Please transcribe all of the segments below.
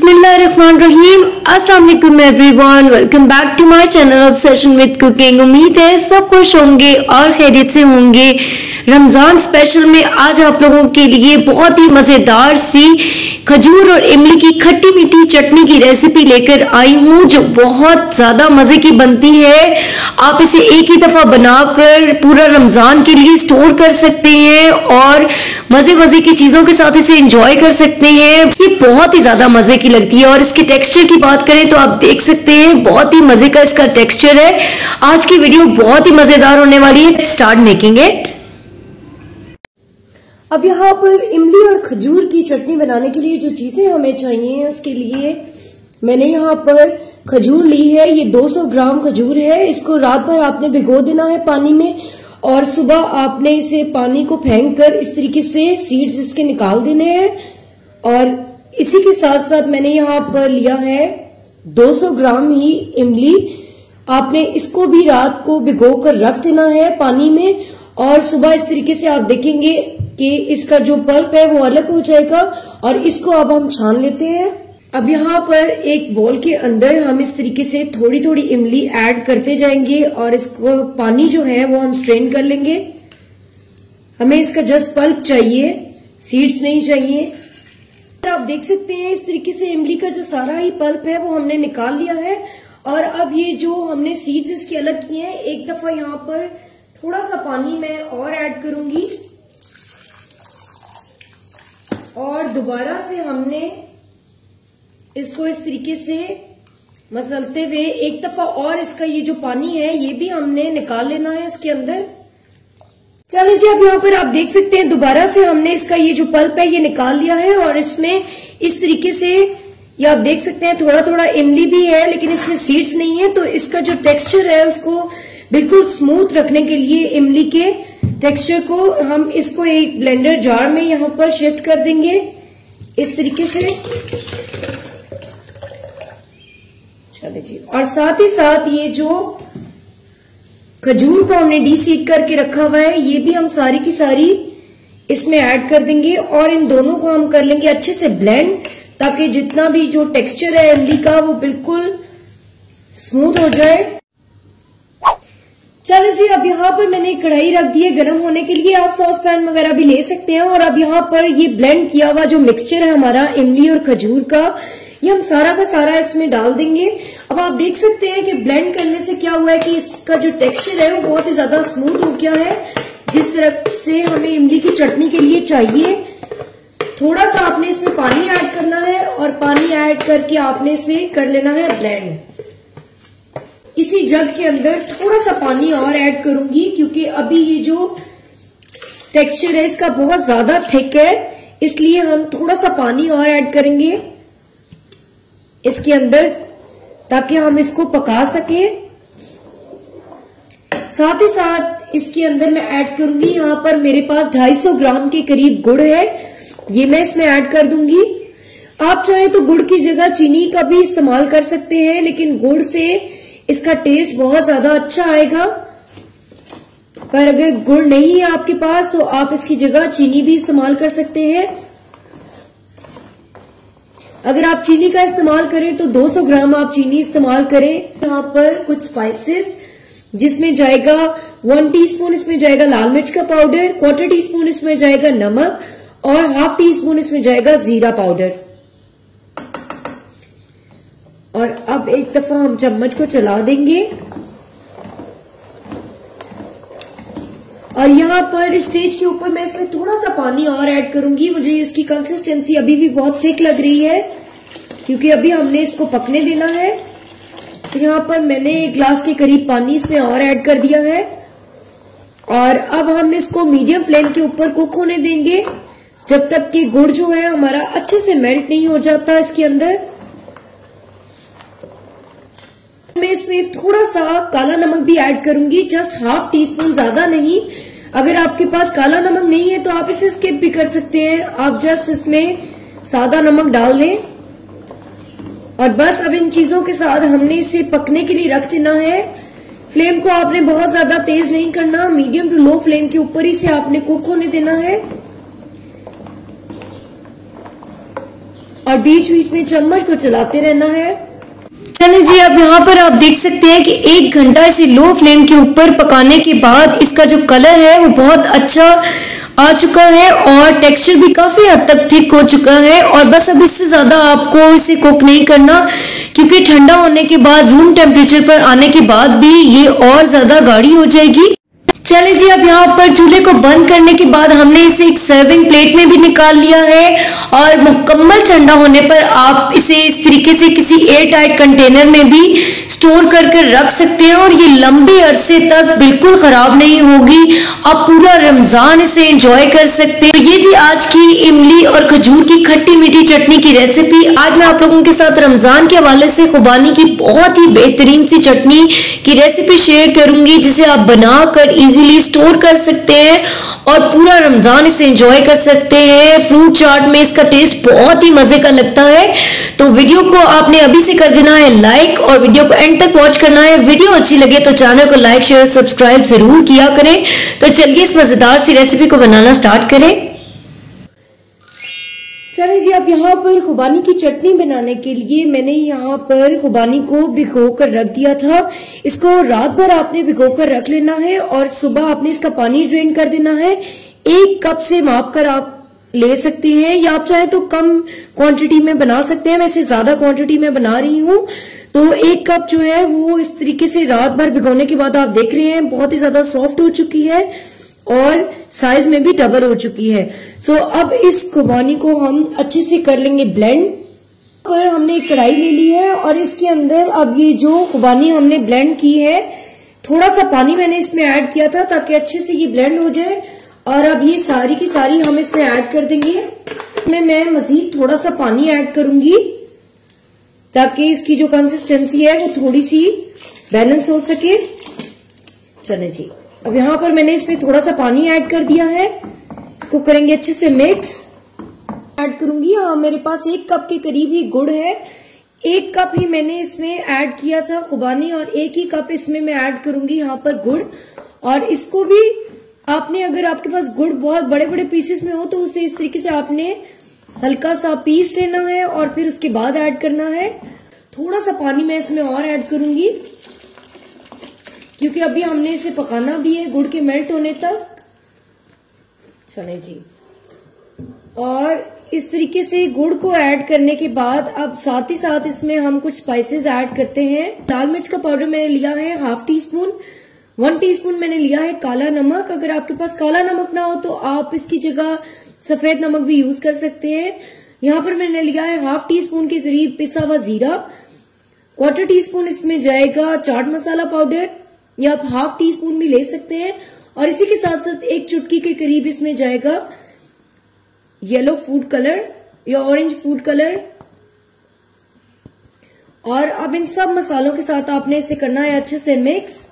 बिस्मिल्लाहिर्रहमानिर्रहीम अस्सलाम वालेकुम everyone welcome back to my channel obsession with cooking उम्मीद है सब खुश होंगे और खैरियत से होंगे। रमज़ान स्पेशल में आज आप लोगों के लिए बहुत ही मज़ेदार सी खजूर और इमली की खट्टी मीठी चटनी की रेसिपी लेकर आई हूँ, जो बहुत ज़्यादा मज़े की बनती है। आप इसे एक ही दफ़ा बनाकर पूरा रमज़ान के लिए स्टोर कर सकते हैं और मज़े मज़े की चीज़ों के साथ इसे इंजॉय कर सकते हैं। ये बहुत ही ज़्यादा मज़े की लगती है। और इसके टेक्सचर की बात करें तो आप देख सकते हैं, बहुत ही मज़े का इसका टेक्सचर है। आज की वीडियो बहुत ही मज़ेदार होने वाली है। स्टार्ट मेकिंग इट अब यहाँ पर इमली और खजूर की चटनी बनाने के लिए जो चीज़ें हमें चाहिए उसके लिए मैंने यहाँ पर खजूर ली है। ये 200 ग्राम खजूर है। इसको रात भर आपने भिगो देना है पानी में और सुबह आपने इसे पानी को फेंक कर इस तरीके से सीड्स इसके निकाल देने हैं। और इसी के साथ साथ मैंने यहाँ पर लिया है 200 ग्राम ही इमली। आपने इसको भी रात को भिगो कर रख देना है पानी में और सुबह इस तरीके से आप देखेंगे कि इसका जो पल्प है वो अलग हो जाएगा और इसको अब हम छान लेते हैं। अब यहाँ पर एक बॉल के अंदर हम इस तरीके से थोड़ी थोड़ी इमली ऐड करते जाएँगे और इसको पानी जो है वो हम स्ट्रेन कर लेंगे। हमें इसका जस्ट पल्प चाहिए सीड्स नहीं चाहिए। आप देख सकते हैं इस तरीके से इमली का जो सारा ही पल्प है, वो हमने निकाल लिया है। और अब ये जो हमने सीड्स इसके अलग किए हैं, एक दफ़ा यहाँ पर थोड़ा सा पानी मैं और ऐड करूँगी। और दोबारा से हमने इसको इस तरीके से मसलते हुए एक दफ़ा और इसका ये जो पानी है, ये भी हमने निकाल लेना है इसके अंदर। चलिए जी, अब यहाँ पर आप देख सकते हैं, दोबारा से हमने इसका ये जो पल्प है, ये निकाल लिया है और इसमें इस तरीके से, ये आप देख सकते हैं थोड़ा थोड़ा इमली भी है, लेकिन इसमें सीड्स नहीं है तो इसका जो टेक्सचर है, उसको बिल्कुल स्मूथ रखने के लिए इमली के टेक्सचर को हम इसको एक ब्लेंडर जार में यहाँ पर शिफ्ट कर देंगे। इस तरीके से। चले जी, और साथ ही साथ ये जो खजूर को हमने डी सीड करके रखा हुआ है, ये भी हम सारी की सारी इसमें ऐड कर देंगे और इन दोनों को हम कर लेंगे अच्छे से ब्लेंड ताकि जितना भी जो टेक्सचर है इमली का, वो बिल्कुल स्मूथ हो जाए। चलो जी, अब यहाँ पर मैंने कढ़ाई रख दी है गर्म होने के लिए। आप सॉस पैन वगैरह भी ले सकते हैं और अब यहाँ पर ये ब्लेंड किया हुआ जो मिक्सचर है हमारा इमली और खजूर का, ये हम सारा का सारा इसमें डाल देंगे। अब आप देख सकते हैं कि ब्लेंड करने से क्या हुआ है कि इसका जो टेक्सचर है वो बहुत ही ज़्यादा स्मूथ हो गया है। जिस तरह से हमें इमली की चटनी के लिए चाहिए, थोड़ा सा आपने इसमें पानी ऐड करना है और पानी ऐड करके आपने इसे कर लेना है ब्लेंड इसी जग के अंदर थोड़ा सा पानी और ऐड करूँगी क्योंकि अभी ये जो टेक्सचर है इसका बहुत ज़्यादा थिक है, इसलिए हम थोड़ा सा पानी और ऐड करेंगे। इसके अंदर ताकि हम इसको पका सके। साथ ही साथ इसके अंदर मैं ऐड करूँगी, यहाँ पर मेरे पास 250 ग्राम के करीब गुड़ है। ये मैं इसमें ऐड कर दूँगी। आप चाहे तो गुड़ की जगह चीनी का भी इस्तेमाल कर सकते हैं, लेकिन गुड़ से इसका टेस्ट बहुत ज़्यादा अच्छा आएगा। पर अगर गुड़ नहीं है आपके पास तो आप इसकी जगह चीनी भी इस्तेमाल कर सकते हैं। अगर आप चीनी का इस्तेमाल करें तो 200 ग्राम आप चीनी इस्तेमाल करें। यहाँ पर कुछ स्पाइसेस जिसमें जाएगा वन टीस्पून इसमें जाएगा लाल मिर्च का पाउडर क्वार्टर टी स्पून इसमें जाएगा नमक और हाफ़ टी स्पून इसमें जाएगा जीरा पाउडर और अब एक दफ़ा हम चम्मच को चला देंगे। और यहाँ पर स्टेज के ऊपर मैं इसमें थोड़ा सा पानी और ऐड करूँगी। मुझे इसकी कंसिस्टेंसी अभी भी बहुत थिक लग रही है, क्योंकि अभी हमने इसको पकने देना है। तो यहाँ पर मैंने एक ग्लास के करीब पानी इसमें और ऐड कर दिया है। और अब हम इसको मीडियम फ्लेम के ऊपर कुक होने देंगे, जब तक कि गुड़ जो है हमारा अच्छे से मेल्ट नहीं हो जाता इसके अंदर। मैं इसमें थोड़ा सा काला नमक भी ऐड करूँगी जस्ट हाफ़ टी स्पून ज़्यादा नहीं अगर आपके पास काला नमक नहीं है तो आप इसे स्किप भी कर सकते हैं। आप जस्ट इसमें सादा नमक डाल दें। और बस अब इन चीज़ों के साथ हमने इसे पकने के लिए रख देना है। फ्लेम को आपने बहुत ज़्यादा तेज नहीं करना मीडियम टू लो फ्लेम के ऊपर ही से आपने कुक होने देना है। और बीच बीच में चम्मच को चलाते रहना है। चलिए जी, अब यहाँ पर आप देख सकते हैं कि एक घंटा इसे लो फ्लेम के ऊपर पकाने के बाद इसका जो कलर है वो बहुत अच्छा आ चुका है और टेक्सचर भी काफ़ी हद तक ठीक हो चुका है। और बस अब इससे ज़्यादा आपको इसे कुक नहीं करना, क्योंकि ठंडा होने के बाद रूम टेम्परेचर पर आने के बाद भी ये और ज़्यादा गाढ़ी हो जाएगी। चले जी, अब यहाँ पर चूल्हे को बंद करने के बाद हमने इसे एक सर्विंग प्लेट में भी निकाल लिया है और मुकम्मल ठंडा होने पर आप इसे इस तरीके से किसी एयर टाइट कंटेनर में भी स्टोर करके रख सकते हैं और ये लंबे अरसे तक बिल्कुल खराब नहीं होगी। आप पूरा रमज़ान इसे एंजॉय कर सकते हैं। तो ये थी आज की इमली और खजूर की खट्टी मीठी चटनी की रेसिपी आज मैं आप लोगों के साथ रमज़ान के हवाले से खुबानी की बहुत ही बेहतरीन सी चटनी की रेसिपी शेयर करूँगी, जिसे आप बनाकर इजीली स्टोर कर सकते हैं और पूरा रमज़ान इसे एंजॉय कर सकते हैं। फ्रूट चाट में इसका टेस्ट बहुत ही मज़े का लगता है। तो वीडियो को आपने अभी से कर देना है लाइक और वीडियो को एंड तक वॉच करना है। वीडियो अच्छी लगे तो चैनल को लाइक शेयर सब्सक्राइब ज़रूर किया करें। तो चलिए इस मज़ेदार सी रेसिपी को बनाना स्टार्ट करें। जी, अब यहाँ पर खुबानी की चटनी बनाने के लिए मैंने यहाँ पर खुबानी को भिगो कर रख दिया था। इसको रात भर आपने भिगो कर रख लेना है और सुबह आपने इसका पानी ड्रेन कर देना है। एक कप से माप कर आप ले सकते हैं या आप चाहे तो कम क्वांटिटी में बना सकते हैं। वैसे ज़्यादा क्वांटिटी में बना रही हूँ। तो एक कप जो है वो इस तरीके से रात भर भिगोने के बाद आप देख रहे हैं, बहुत ही ज़्यादा सॉफ्ट हो चुकी है। और साइज़ में भी डबल हो चुकी है। सो so, अब इस खुबानी को हम अच्छे से कर लेंगे ब्लेंड पर हमने एक कढ़ाई ले ली है और इसके अंदर अब ये जो खुबानी हमने ब्लेंड की है थोड़ा सा पानी मैंने इसमें ऐड किया था ताकि अच्छे से ये ब्लेंड हो जाए। और अब ये सारी की सारी हम इसमें ऐड कर देंगे। इसमें मैं मजीद थोड़ा सा पानी ऐड करूँगी ताकि इसकी जो कंसिस्टेंसी है वो थोड़ी सी बैलेंस हो सके। चले जी। अब यहाँ पर मैंने इसमें थोड़ा सा पानी ऐड कर दिया है। इसको करेंगे अच्छे से मिक्स ऐड करूँगी। हाँ मेरे पास एक कप के करीब ही गुड़ है। एक कप ही मैंने इसमें ऐड किया था खुबानी और एक ही कप इसमें मैं ऐड करूँगी यहाँ पर गुड़। और इसको भी आपने, अगर आपके पास गुड़ बहुत बड़े बड़े पीसेस में हो तो उसे इस तरीके से आपने हल्का सा पीस लेना है और फिर उसके बाद ऐड करना है। थोड़ा सा पानी मैं इसमें और ऐड करूँगी। क्योंकि अभी हमने इसे पकाना भी है, गुड़ के मेल्ट होने तक। चले जी। और इस तरीके से गुड़ को ऐड करने के बाद अब साथ ही साथ इसमें हम कुछ स्पाइसेस ऐड करते हैं। लाल मिर्च का पाउडर मैंने लिया है half teaspoon one teaspoon मैंने लिया है काला नमक। अगर आपके पास काला नमक ना हो तो आप इसकी जगह सफ़ेद नमक भी यूज़ कर सकते हैं। यहाँ पर मैंने लिया है हाफ़ टी स्पून के करीब पिसा हुआ जीरा। क्वार्टर टी स्पून इसमें जाएगा चाट मसाला पाउडर या आप हाफ़ टी स्पून भी ले सकते हैं, और इसी के साथ साथ एक चुटकी के करीब इसमें जाएगा येलो फ़ूड कलर या ऑरेंज फ़ूड कलर और अब इन सब मसालों के साथ आपने इसे करना है अच्छे से मिक्स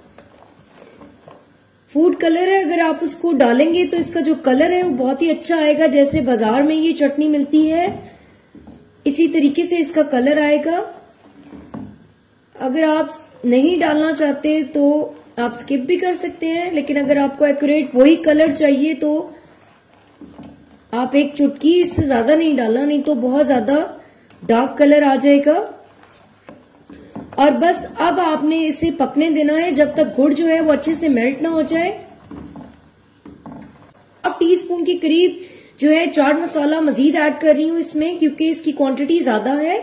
फ़ूड कलर है, अगर आप उसको डालेंगे तो इसका जो कलर है वो बहुत ही अच्छा आएगा, जैसे बाज़ार में ये चटनी मिलती है। इसी तरीके से इसका कलर आएगा। अगर आप नहीं डालना चाहते तो आप स्किप भी कर सकते हैं, लेकिन अगर आपको एक्यूरेट वही कलर चाहिए तो आप एक चुटकी इससे ज़्यादा नहीं डालना, नहीं तो बहुत ज़्यादा डार्क कलर आ जाएगा। और बस अब आपने इसे पकने देना है, जब तक गुड़ जो है वो अच्छे से मेल्ट ना हो जाए। अब टीस्पून के करीब जो है चाट मसाला मजीद ऐड कर रही हूँ इसमें, क्योंकि इसकी क्वांटिटी ज़्यादा है।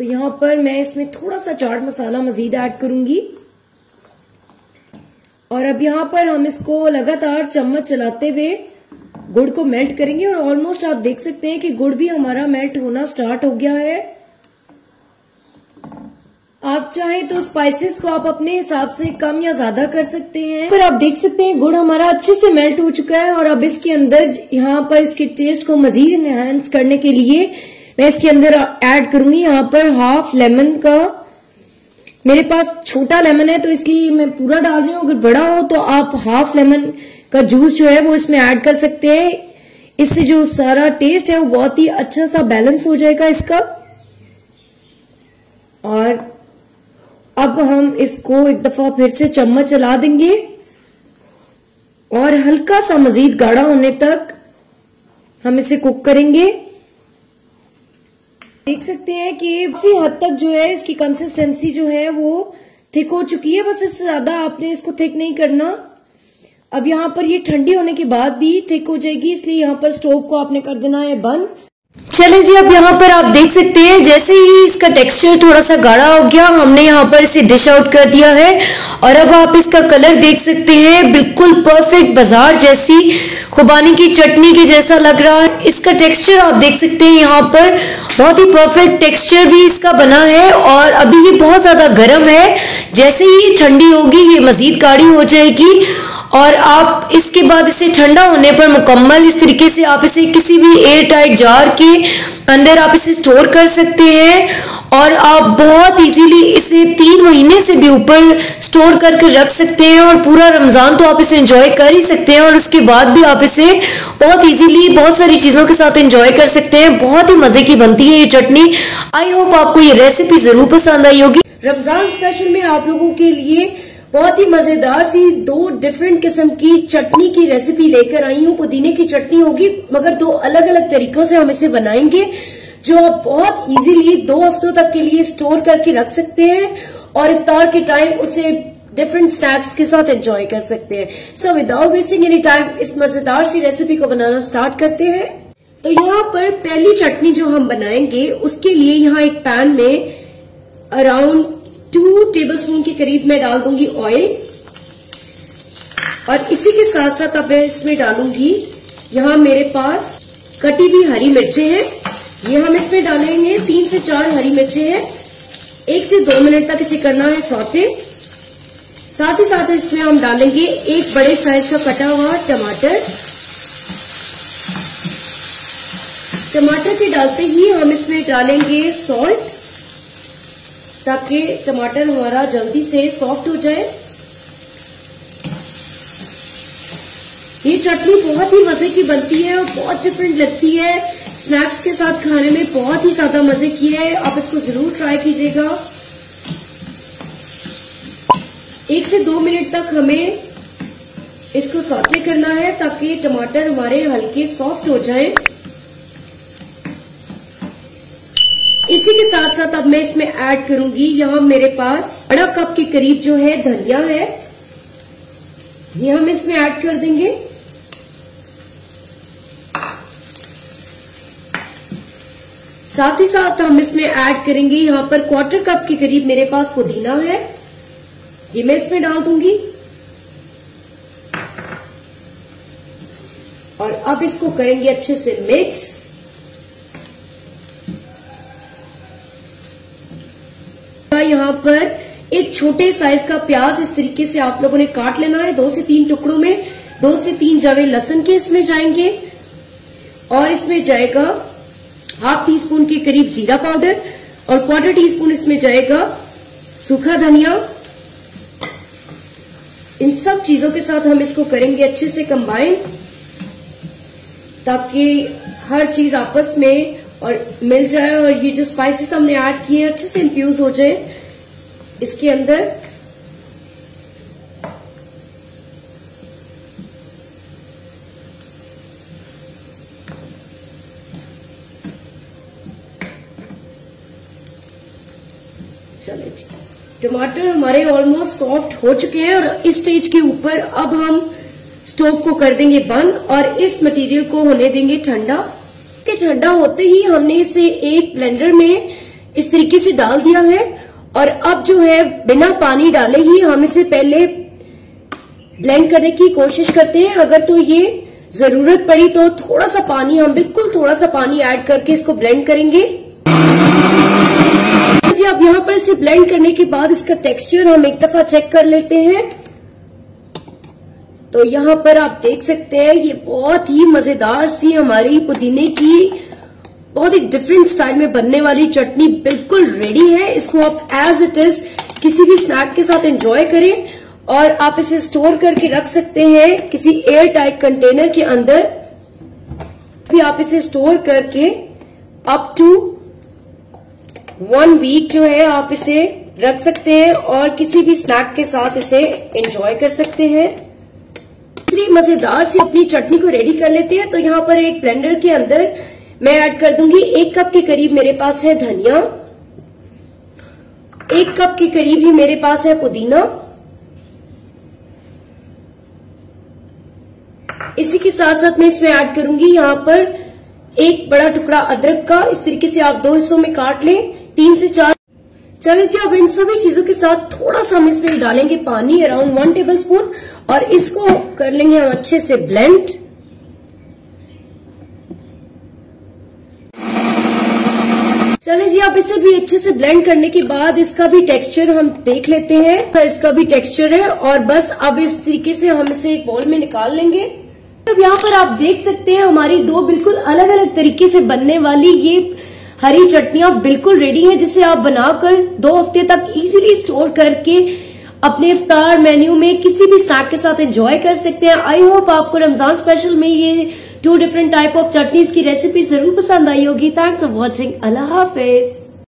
तो यहाँ पर मैं इसमें थोड़ा सा चाट मसाला मजीद ऐड करूँगी। और अब यहाँ पर हम इसको लगातार चम्मच चलाते हुए गुड़ को मेल्ट करेंगे और ऑलमोस्ट आप देख सकते हैं कि गुड़ भी हमारा मेल्ट होना स्टार्ट हो गया है। आप चाहें तो स्पाइसेस को आप अपने हिसाब से कम या ज़्यादा कर सकते हैं। पर आप देख सकते हैं गुड़ हमारा अच्छे से मेल्ट हो चुका है और अब इसके अंदर यहाँ पर इसके टेस्ट को मजीद एनहेंस करने के लिए मैं इसके अंदर ऐड करूँगी यहाँ पर हाफ़ लेमन का। मेरे पास छोटा लेमन है तो इसलिए मैं पूरा डाल रही हूँ। अगर बड़ा हो तो आप हाफ़ लेमन का जूस जो है वो इसमें ऐड कर सकते हैं। इससे जो सारा टेस्ट है, वो बहुत ही अच्छा सा बैलेंस हो जाएगा इसका। और अब हम इसको एक दफ़ा फिर से चम्मच चला देंगे। और हल्का सा मजीद गाढ़ा होने तक हम इसे कुक करेंगे। देख सकते हैं कि काफ़ी हद तक जो है इसकी कंसिस्टेंसी जो है वो थिक हो चुकी है। बस इससे ज़्यादा आपने इसको थिक नहीं करना। अब यहाँ पर ये ठंडी होने के बाद भी थिक हो जाएगी, इसलिए यहाँ पर स्टोव को आपने कर देना है बंद। चले जी, अब यहाँ पर आप देख सकते हैं, जैसे ही इसका टेक्सचर थोड़ा सा गाढ़ा हो गया, हमने यहाँ पर इसे डिश आउट कर दिया है। और अब आप इसका कलर देख सकते हैं, बिल्कुल परफेक्ट बाज़ार जैसी, खुबानी की चटनी के जैसा लग रहा है। इसका टेक्सचर आप देख सकते हैं यहाँ पर, बहुत ही परफेक्ट टेक्सचर भी इसका बना है। और अभी ये बहुत ज़्यादा गर्म है, जैसे ही ठंडी होगी, ये मजीद गाढ़ी हो जाएगी। और आप इसके बाद इसे ठंडा होने पर मुकम्मल इस तरीके से आप इसे किसी भी एयर टाइट जार के अंदर आप इसे स्टोर कर सकते हैं और आप बहुत इजीली इसे तीन महीने से भी ऊपर स्टोर करके रख सकते हैं और पूरा रमज़ान तो आप इसे एंजॉय कर ही सकते हैं और उसके बाद भी आप इसे बहुत इजीली बहुत सारी चीज़ों के साथ एंजॉय कर सकते हैं। बहुत ही मज़े की बनती है ये चटनी। आई होप आपको ये रेसिपी ज़रूर पसंद आई होगी। रमज़ान स्पेशल में आप लोगों के लिए बहुत ही मज़ेदार सी दो डिफरेंट किस्म की चटनी की रेसिपी लेकर आई हूँ। पुदीने की चटनी होगी, मगर दो अलग अलग तरीकों से हम इसे बनाएँगे, जो आप बहुत इजीली दो हफ्तों तक के लिए स्टोर करके रख सकते हैं और इफ्तार के टाइम उसे डिफरेंट स्नैक्स के साथ एंजॉय कर सकते हैं। So without wasting any time इस मज़ेदार सी रेसिपी को बनाना स्टार्ट करते हैं। तो यहाँ पर पहली चटनी जो हम बनाएँगे, उसके लिए यहाँ एक पैन में अराउंड टू टेबलस्पून के करीब मैं डाल दूँगी ऑयल और इसी के साथ साथ अब मैं इसमें डालूँगी, यहाँ मेरे पास कटी हुई हरी मिर्चें हैं। ये हम इसमें डालेंगे, तीन से चार हरी मिर्चें हैं। एक से दो मिनट तक इसे करना है सौते साथ ही साथ इसमें हम डालेंगे एक बड़े साइज़ का कटा हुआ टमाटर। टमाटर के डालते ही हम इसमें डालेंगे सॉल्ट ताकि टमाटर हमारा जल्दी से सॉफ्ट हो जाए। ये चटनी बहुत ही मज़े की बनती है और बहुत डिफरेंट लगती है। स्नैक्स के साथ खाने में बहुत ही ज़्यादा मज़े की है। आप इसको ज़रूर ट्राई कीजिएगा। एक से दो मिनट तक हमें इसको सौते करना है ताकि टमाटर हमारे हल्के सॉफ्ट हो जाए। इसी के साथ साथ अब मैं इसमें ऐड करूँगी। यहाँ मेरे पास बड़ा कप के करीब जो है धनिया है। ये हम इसमें ऐड कर देंगे। साथ ही साथ हम इसमें ऐड करेंगे। यहाँ पर क्वार्टर कप के करीब मेरे पास पुदीना है। ये मैं इसमें डाल दूँगी। और अब इसको करेंगे अच्छे से मिक्स यहाँ पर। एक छोटे साइज़ का प्याज इस तरीके से आप लोगों ने काट लेना है। दो से तीन टुकड़ों में, दो से तीन जवे लसन के इसमें जाएँगे। और इसमें जाएगा हाफ़ टी स्पून के करीब जीरा पाउडर और क्वार्टर टी स्पून इसमें जाएगा सूखा धनिया। इन सब चीज़ों के साथ हम इसको करेंगे अच्छे से कंबाइन ताकि हर चीज़ आपस में और मिल जाए और ये जो स्पाइसेस हमने ऐड किए अच्छे से इन्फ्यूज हो जाए। इसके अंदर चले जी। टमाटर हमारे ऑलमोस्ट सॉफ्ट हो चुके हैं और इस स्टेज के ऊपर अब हम स्टोव को कर देंगे बंद और इस मटेरियल को होने देंगे ठंडा। के ठंडा होते ही हमने इसे एक ब्लेंडर में इस तरीके से डाल दिया है। और अब जो है, बिना पानी डाले ही हम इसे पहले ब्लेंड करने की कोशिश करते हैं। अगर तो ये ज़रूरत पड़ी तो थोड़ा सा पानी, हम बिल्कुल थोड़ा सा पानी ऐड करके इसको ब्लेंड करेंगे। जी, अब यहाँ पर इसे ब्लेंड करने के बाद इसका टेक्सचर हम एक दफ़ा चेक कर लेते हैं। तो यहाँ पर आप देख सकते हैं, ये बहुत ही मज़ेदार सी हमारी पुदीने की बहुत ही डिफरेंट स्टाइल में बनने वाली चटनी बिल्कुल रेडी है। इसको आप एज इट इज़ किसी भी स्नैक के साथ एंजॉय करें और आप इसे स्टोर करके रख सकते हैं किसी एयर टाइट कंटेनर के अंदर। भी आप इसे स्टोर करके अप टू वन वीक जो है आप इसे रख सकते हैं और किसी भी स्नैक के साथ इसे एंजॉय कर सकते हैं। तीसरी मज़ेदार सी अपनी चटनी को रेडी कर लेते हैं। तो यहाँ पर एक ब्लेंडर के अंदर मैं ऐड कर दूँगी। एक कप के करीब मेरे पास है धनिया। एक कप के करीब ही मेरे पास है पुदीना। इसी के साथ साथ मैं इसमें ऐड करूँगी यहाँ पर एक बड़ा टुकड़ा अदरक का। इस तरीके से आप दो हिस्सों में काट लें। तीन से चार चलिए जी, अब इन सभी चीज़ों के साथ थोड़ा सा हम इसमें डालेंगे पानी अराउंड वन टेबल स्पून और इसको कर लेंगे हम अच्छे से ब्लेंड चले जी, आप इसे भी अच्छे से ब्लेंड करने के बाद इसका भी टेक्सचर हम देख लेते हैं। तो इसका भी टेक्सचर है और बस अब इस तरीके से हम इसे एक बॉल में निकाल लेंगे। अब यहाँ पर आप देख सकते हैं हमारी दो बिल्कुल अलग अलग तरीके से बनने वाली ये हरी चटनियाँ बिल्कुल रेडी हैं, जिसे आप बनाकर दो हफ़्ते तक इजीली स्टोर करके अपने इफ्तार मेन्यू में किसी भी स्नैक के साथ एंजॉय कर सकते हैं। आई होप आपको रमज़ान स्पेशल में ये two different type of chutneys की रेसिपी ज़रूर पसंद आई होगी। थैंक्स फॉर वॉचिंग अल्लाह हाफिज।